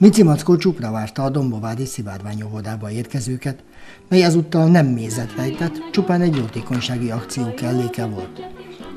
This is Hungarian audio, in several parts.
Mici Mackó csupra várta a Dombovádi szivárványóvodába érkezőket, mely ezúttal nem mézet rejtett, csupán egy jótékonysági akció kelléke volt.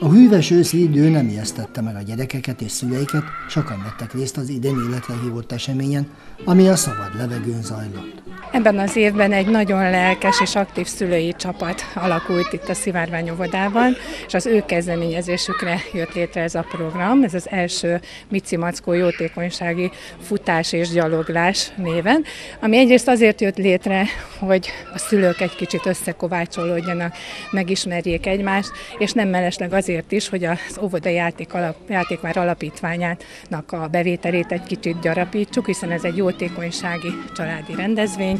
A hűves őszi idő nem ijesztette meg a gyerekeket és szüleiket, sokan vettek részt az idén életre hívott eseményen, ami a szabad levegőn zajlott. Ebben az évben egy nagyon lelkes és aktív szülői csapat alakult itt a Szivárvány óvodában, és az ő kezdeményezésükre jött létre ez a program. Ez az első Mici Mackó jótékonysági futás és gyaloglás néven, ami egyrészt azért jött létre, hogy a szülők egy kicsit összekovácsolódjanak, megismerjék egymást, és nem mellesleg azért is, hogy az óvoda játék alap, játékvár alapítványának a bevételét egy kicsit gyarapítsuk, hiszen ez egy jótékonysági családi rendezvény,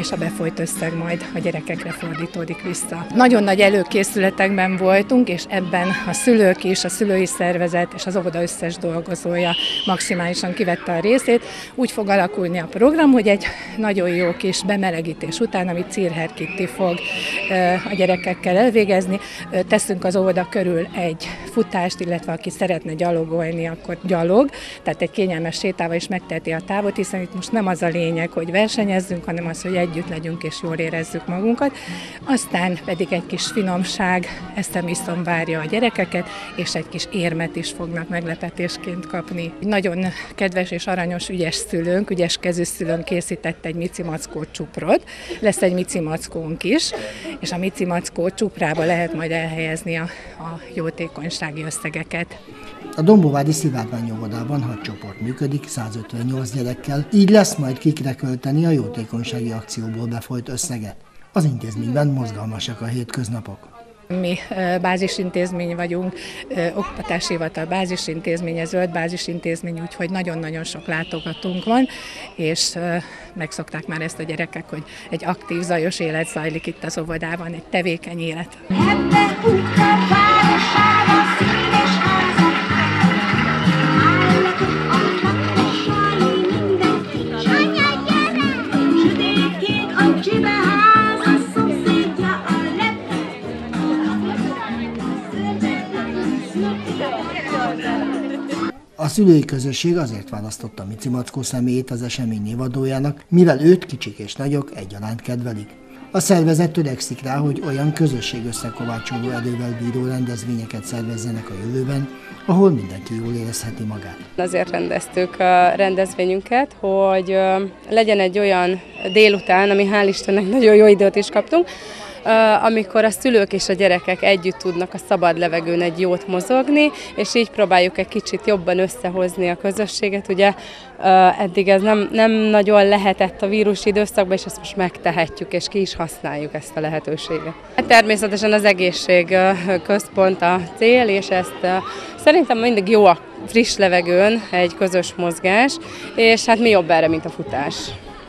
és a befolyt összeg majd a gyerekekre fordítódik vissza. Nagyon nagy előkészületekben voltunk, és ebben a szülők is, a szülői szervezet és az óvoda összes dolgozója maximálisan kivette a részét. Úgy fog alakulni a program, hogy egy nagyon jó kis bemelegítés után, amit Cirher Kitti fog a gyerekekkel elvégezni, teszünk az óvoda körül egy futást, illetve aki szeretne gyalogolni, akkor gyalog, tehát egy kényelmes sétával is megteheti a távot, hiszen itt most nem az a lényeg, hogy versenyezzünk, hanem az, hogy együtt legyünk és jól érezzük magunkat. Aztán pedig egy kis finomság, eszemiszom várja a gyerekeket, és egy kis érmet is fognak meglepetésként kapni. Nagyon kedves és aranyos, ügyes szülőnk, ügyes kezű szülőnk készített egy Mici Mackó csuprot. Lesz egy Mici Mackónk is, és a Mici Mackó csuprába lehet majd elhelyezni a, a jótékonysági összegeket. A Dombovádi Szivárványóvodában hat csoport működik, 158 gyerekkel, így lesz majd kikre költeni a jótékonysági akcióból befolyt összeget. Az intézményben mozgalmasak a hétköznapok. Mi bázisintézmény vagyunk, oktatási hivatal bázisintézménye, zöld bázisintézmény, úgyhogy nagyon-nagyon sok látogatónk van, és megszokták már ezt a gyerekek, hogy egy aktív, zajos élet zajlik itt az óvodában, egy tevékeny élet. Ebben A szülői közösség azért választotta Mici Mackó személyét az esemény névadójának, mivel őt kicsik és nagyok egyaránt kedvelik. A szervezet törekszik rá, hogy olyan közösség összekovácsoló erővel bíró rendezvényeket szervezzenek a jövőben, ahol mindenki jól érezheti magát. Azért rendeztük a rendezvényünket, hogy legyen egy olyan délután, ami hál' Istennek nagyon jó időt is kaptunk, amikor a szülők és a gyerekek együtt tudnak a szabad levegőn egy jót mozogni, és így próbáljuk egy kicsit jobban összehozni a közösséget. Ugye eddig ez nem, nem nagyon lehetett a vírus időszakban, és ezt most megtehetjük, és ki is használjuk ezt a lehetőséget. Hát természetesen az egészség központ a cél, és ezt szerintem mindig jó a friss levegőn egy közös mozgás, és hát mi jobb erre, mint a futás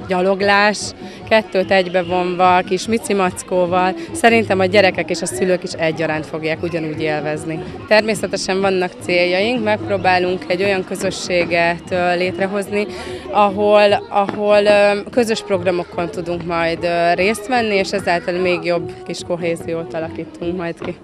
gyaloglás, kettőt egybe vonva, kis micimackóval. Szerintem a gyerekek és a szülők is egyaránt fogják ugyanúgy élvezni. Természetesen vannak céljaink, megpróbálunk egy olyan közösséget létrehozni, ahol, ahol közös programokon tudunk majd részt venni, és ezáltal még jobb kis kohéziót alakítunk majd ki.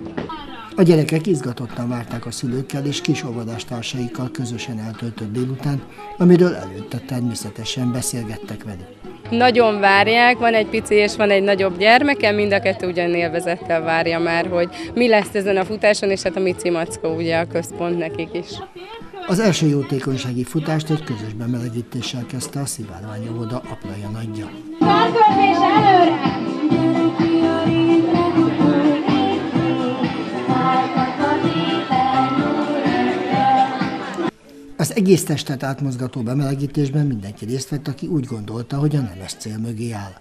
A gyerekek izgatottan várták a szülőkkel és kis óvodástársaikkal közösen eltöltött délután, amiről előtte természetesen beszélgettek velük. Nagyon várják, van egy pici és van egy nagyobb gyermeke, mind a kettő ugyan élvezettel várja már, hogy mi lesz ezen a futáson, és hát a Mici Mackó ugye a központ nekik is. Az első jótékonysági futást egy közös bemelegítéssel kezdte a Szivárvány óvoda aplaja nagyja. előre! Egész testet átmozgató bemelegítésben mindenki részt vett, aki úgy gondolta, hogy a nemes cél mögé áll.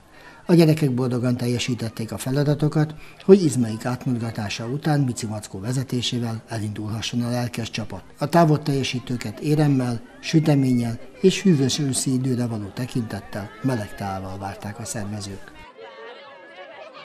A gyerekek boldogan teljesítették a feladatokat, hogy izmaik átmozgatása után Mici Mackó vezetésével elindulhasson a lelkes csapat. A távot teljesítőket éremmel, süteménnyel és hűvös őszi időre való tekintettel meleg távval várták a szervezők.